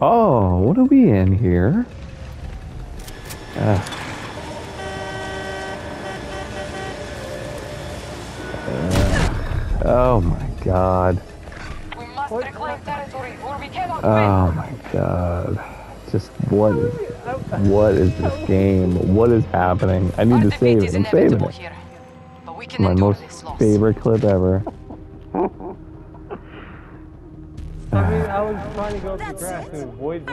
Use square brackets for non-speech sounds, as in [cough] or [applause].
Oh, what are we in here? Uh, uh, oh my god. We must reclaim territory or we cannot Oh my god. Just what is what is this game? What is happening? I need Our to save defeat it. is I'm saving inevitable it. here. But we can My endure most this loss. favorite clip ever. [laughs] I mean, I was trying to go through grass and avoid